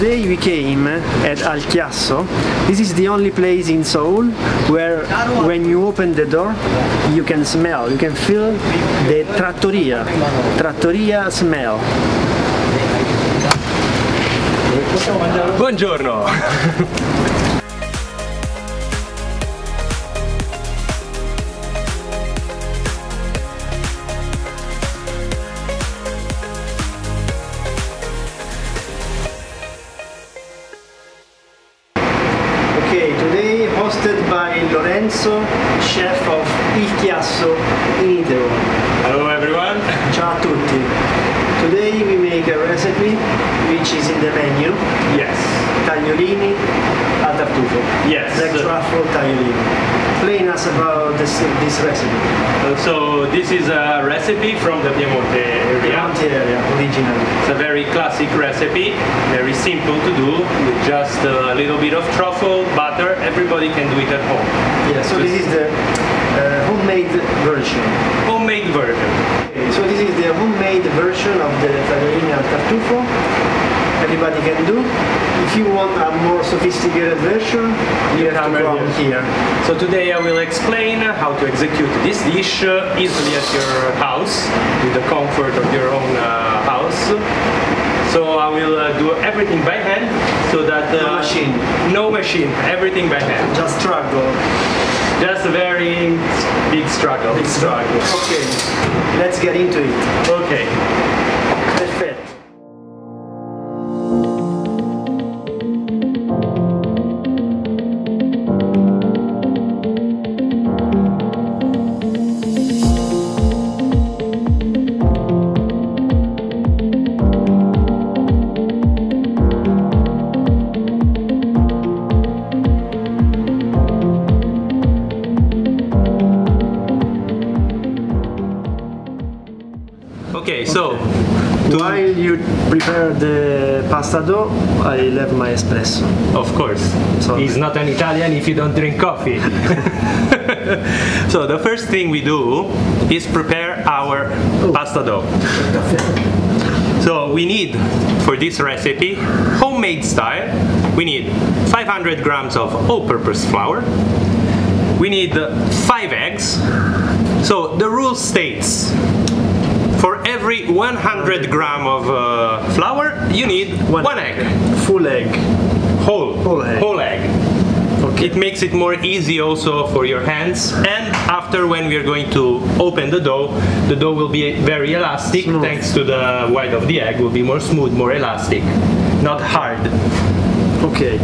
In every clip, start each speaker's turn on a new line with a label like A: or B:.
A: today we came at Il Chiasso. This is the only place in Seoul where when you open the door you can smell, you can feel the trattoria, trattoria smell.
B: Buongiorno!
A: Truffle tagliolini. Explain us about this, this recipe.
B: Uh, so this is a recipe from the Piemonte area.
A: Piemonte area, originally.
B: It's a very classic recipe, very simple to do, with just a little bit of truffle, butter, everybody can do it at home.
A: Yeah, so this is the uh, homemade version.
B: Homemade version.
A: Okay, so this is the homemade version of the tagliolini al tartufo. Everybody can do. If you want a more sophisticated version, you have
B: come
A: to come
B: here.
A: here.
B: So today I will explain how to execute this dish uh, easily at your house, with the comfort of your own uh, house. So I will uh, do everything by hand, so that uh,
A: No machine.
B: no machine, everything by hand.
A: Just struggle.
B: Just a very big struggle.
A: Big struggle. Okay, let's get into it.
B: Okay.
A: You prepare the pasta dough, I'll have my espresso.
B: Of course.
A: Sorry.
B: He's not an Italian if you don't drink coffee. so the first thing we do is prepare our pasta dough. So we need for this recipe, homemade style, we need 500 grams of all-purpose flour. We need uh, five eggs. So the rule states for every 100 gram of uh, flour, you need one, egg.
A: Full egg.
B: Whole.
A: Whole egg.
B: Whole egg. It makes it more easy also for your hands and after when we are going to open the dough, the dough will be very elastic
A: Smooth.
B: thanks to the white of the egg will be more smooth, more elastic, not hard.
A: Okay,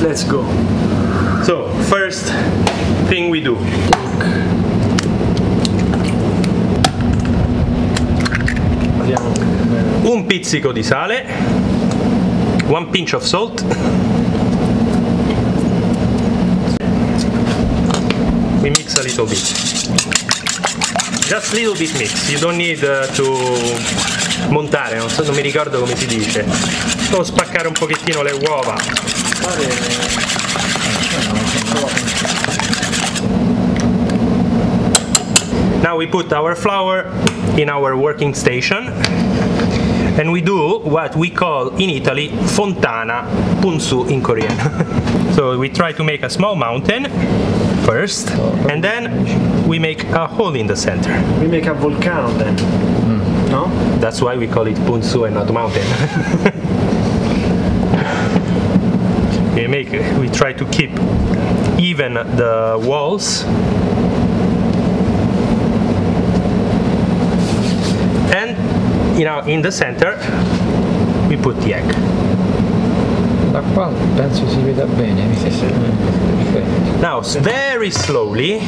A: let's go.
B: So first thing we do, pizzico di sale, one pinch of salt, we mix a little bit. Just little bit mix, you don't need uh, to montare, non, so, non mi ricordo come si dice. Solo spaccare un pochettino le uova. Now we put our flour in our working station and we do what we call in Italy fontana, punsu in Korean. so we try to make a small mountain first and then we make a hole in the center.
A: We make a volcano then. Hmm. No?
B: That's why we call it punsu and not mountain. we make we try to keep even the walls and you know in the center we put the egg.
C: Da qua penso si veda bene, mi sa perfetto.
B: Now very slowly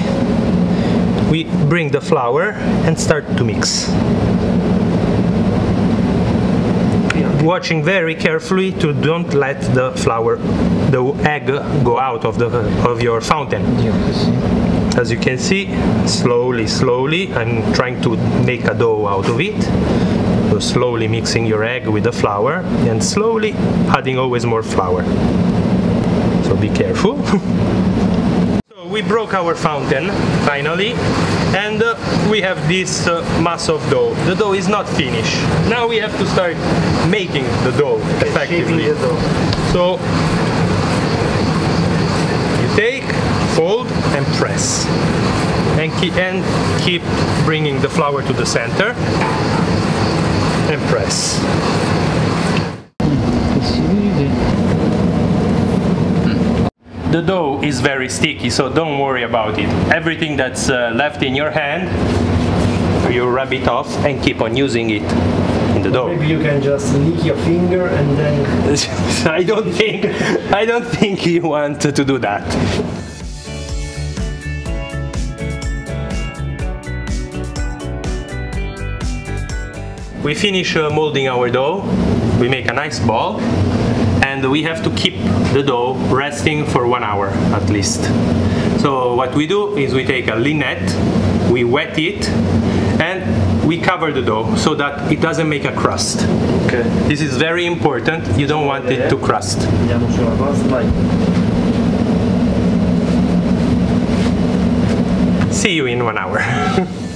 B: we bring the flour and start to mix. Watching very carefully to don't let the flour, the egg go out of the of your fountain. As you can see, slowly, slowly, I'm trying to make a dough out of it. Slowly mixing your egg with the flour and slowly adding always more flour. So be careful. so we broke our fountain finally and uh, we have this uh, mass of dough. The dough is not finished. Now we have to start making the dough effectively.
A: The dough.
B: So you take, fold and press. And keep, and keep bringing the flour to the center and press.
C: Che si vede.
B: The dough is very sticky, so don't worry about it. Everything that's uh, left in your hand, you rub it off and keep on using it in the dough.
A: Maybe you can just lick your finger and then
B: I don't think I don't think you want to do that. We finish uh, molding our dough. We make a nice ball and we have to keep the dough resting for one hour at least. So what we do is we take a linnet, we wet it and we cover the dough so that it doesn't make a crust.
A: Ok.
B: This is very important. You don't want it to crust.
A: Andiamo sulla cosa, vai.
B: See you in one hour.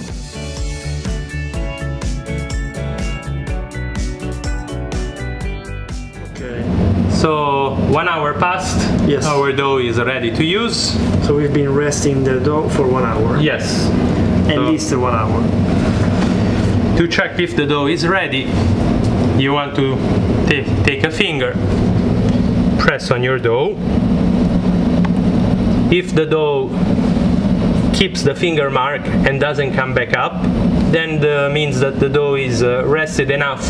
B: so one hour passed.
A: Yes.
B: Our dough is ready to use.
A: So we've been resting the dough for one hour.
B: Yes.
A: At
B: So-
A: least one hour.
B: To check if the dough is ready, you want to take take a finger, press on your dough. If the dough keeps the finger mark and doesn't come back up, then the means that the dough is uh, rested enough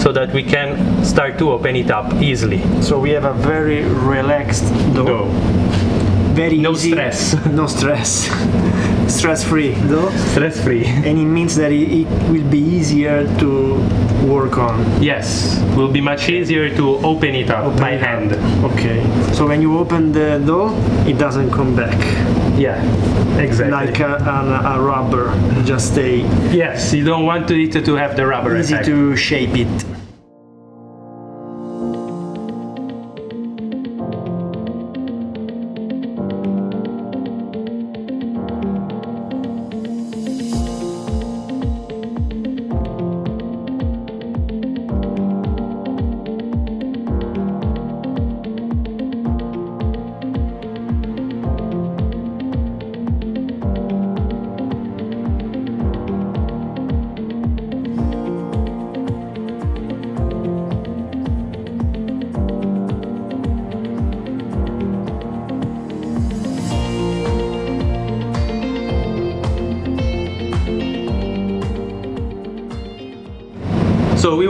B: so that we can start to open it up easily.
A: So we have a very relaxed dough.
B: Dough.
A: Very
B: No
A: easy.
B: stress.
A: no stress. Stress-free dough.
B: Stress free.
A: And it means that it, it will be easier to work on.
B: Yes, will be much easier to open it up by hand.
A: Okay. So when you open the dough, it doesn't come back.
B: Yeah, exactly.
A: Like a, a, a rubber. Just stay
B: yes, you don't want it to have the rubber
A: easy
B: effect.
A: to shape it.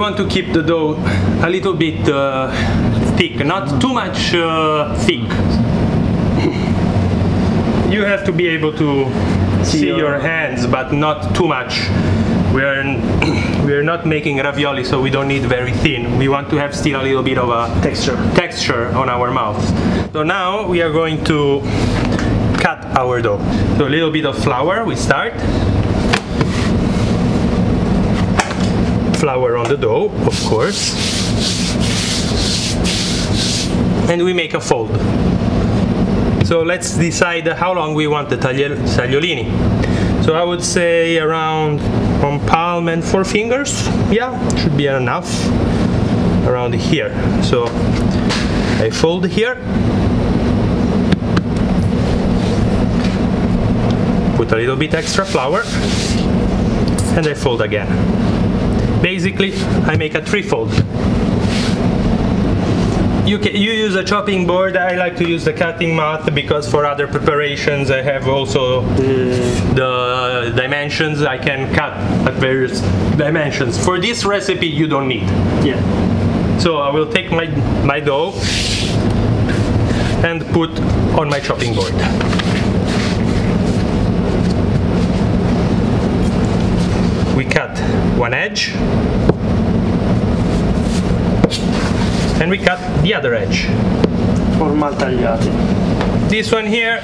B: Want to keep the dough a little bit uh, thick, not too much uh, thick. you have to be able to see
A: your-
B: your hands, but not too much. We are we are not making ravioli, so we don't need very thin. We want to have still a little bit of a
A: Texture.
B: texture on our mouth. So now we are going to cut our dough. So a little bit of flour, we start. Flour on the dough, of course. And we make a fold. So let's decide how long we want the tagliolini. So I would say around one palm and four fingers. Yeah, should be enough. Around here. So I fold here. Put a little bit extra flour. And I fold again. Basically, I make a three-fold. You, can, you use a chopping board. I like to use the cutting mat because for other preparations I have also mm. the dimensions. I can cut at various dimensions. For this recipe, you don't need.
A: Yeah.
B: So I will take my, my dough and put on my chopping board. We cut one edge and we cut the other edge.
A: Or mal tagliati.
B: This one here,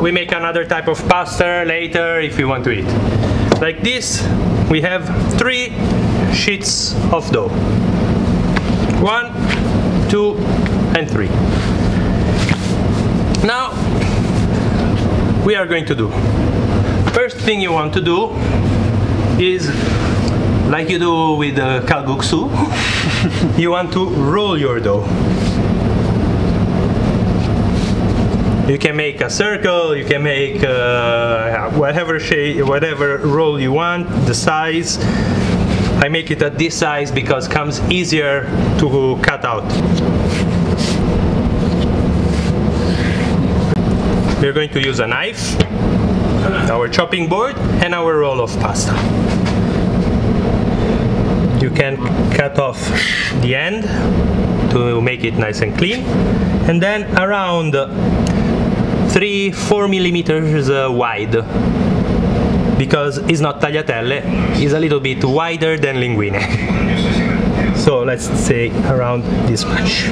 B: we make another type of pasta later if we want to eat. Like this, we have three sheets of dough. One, two, and three. Now, we are going to do. First thing you want to do is like you do with the kalguksu, you want to roll your dough. You can make a circle, you can make uh, whatever shape, whatever roll you want, the size. I make it at this size because comes easier to cut out. We're going to use a knife, our chopping board, and our roll of pasta. You can cut off the end to make it nice and clean, and then around 3 4 millimeters uh, wide because it's not tagliatelle, it's a little bit wider than linguine. so let's say around this much.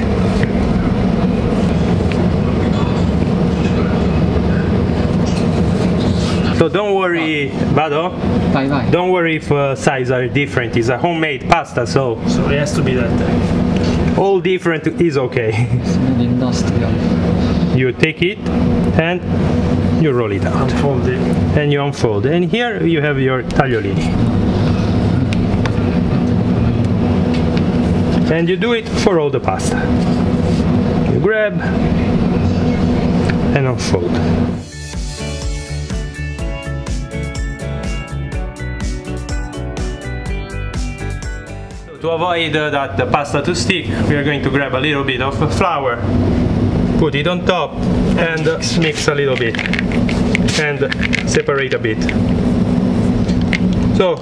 B: So don't worry, Vado,
C: Vai, vai.
B: don't worry if uh, size are different. It's a homemade pasta, so
A: So it has to be that.
B: all different is okay.
C: Sono industrial.
B: you take it and you roll it out.
A: Unfold it.
B: and you unfold and here you have your tagliolini and you do it for all the pasta you grab and unfold to avoid uh, that the pasta to stick we are going to grab a little bit of flour put it on top and mix a little bit and separate a bit. So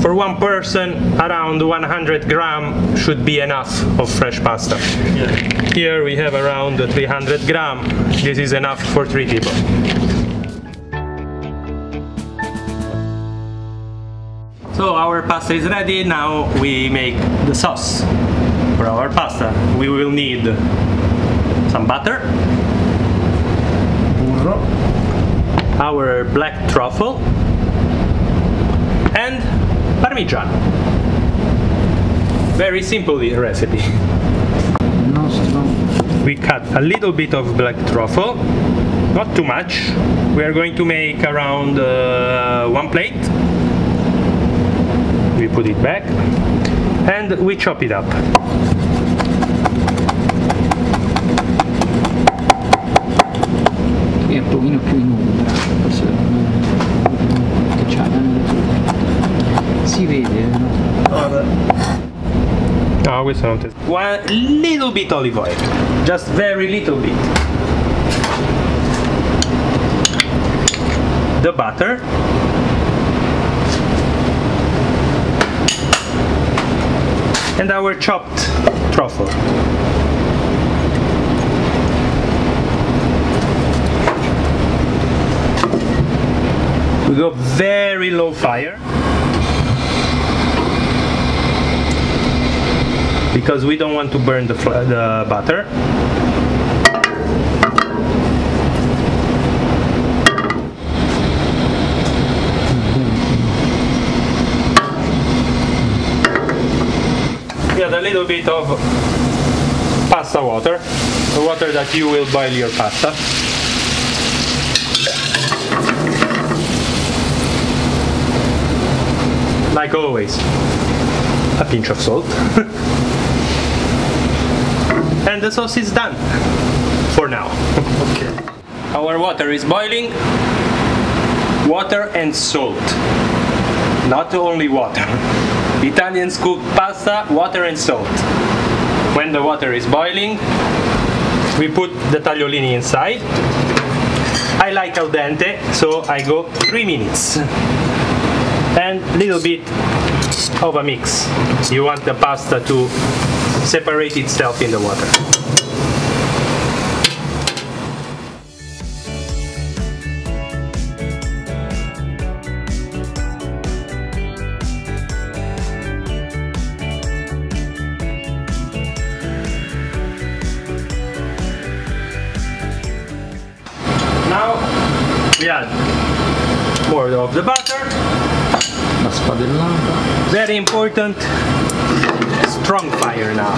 B: for one person around 100 gram should be enough of fresh pasta.
A: Yeah.
B: Here we have around 300 gram. This is enough for three people. So our pasta is ready. Now we make the sauce for our pasta. We will need some butter,
A: Burro.
B: our black truffle and parmigiano. Very simple recipe. We cut a little bit of black truffle, not too much. We are going to make around uh, one plate. Put it back and we chop it up.
C: qui è un pochino più in ombra, forse eh, che c'ha eh. si vede, eh, no?
B: No, questo non te- One little bit olive oil, just very little bit. The butter. And our chopped truffle. We go very low fire. because we don't want to burn the, the butter. Little bit of pasta water, the water that you will boil your pasta. Like always, a pinch of salt. and the sauce is done for now.
A: Okay.
B: Our water is boiling. Water and salt. Not only water. Italians cook pasta, water and salt. When the water is boiling, we put the tagliolini inside. I like al dente, so I go three minutes. And little bit of a mix. You want the pasta to separate itself in the water. Very important, strong fire now.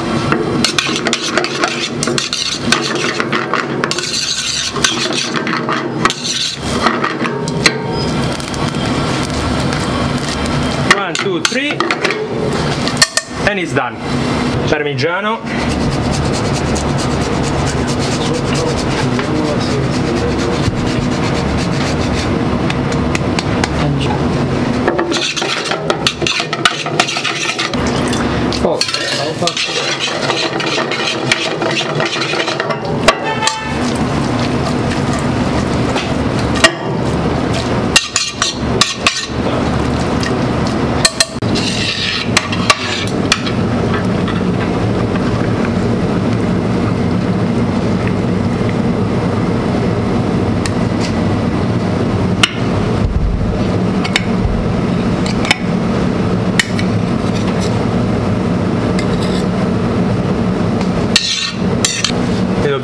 B: One, two, three, and it's done. Parmigiano Bak.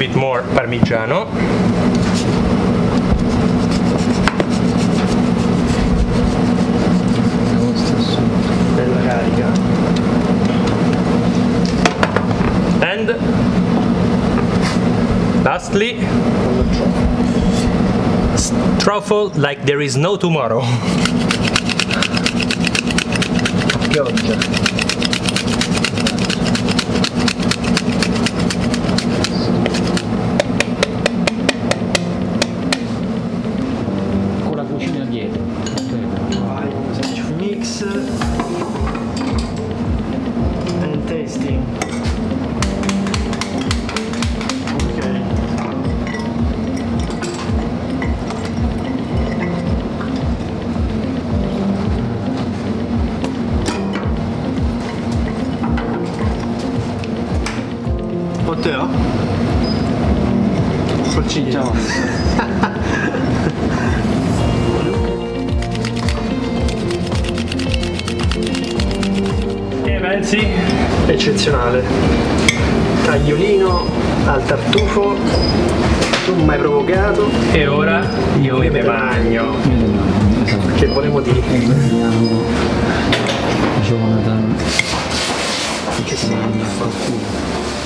B: Bit more Parmigiano. And lastly, truffle like there is no tomorrow. Pensi?
A: eccezionale. Tagliolino al tartufo, tu mai provocato,
B: E ora io mi bagno.
C: Esatto.
A: che volevo dire.
C: Jonathan.
A: Che schifo.
C: Qualcuno.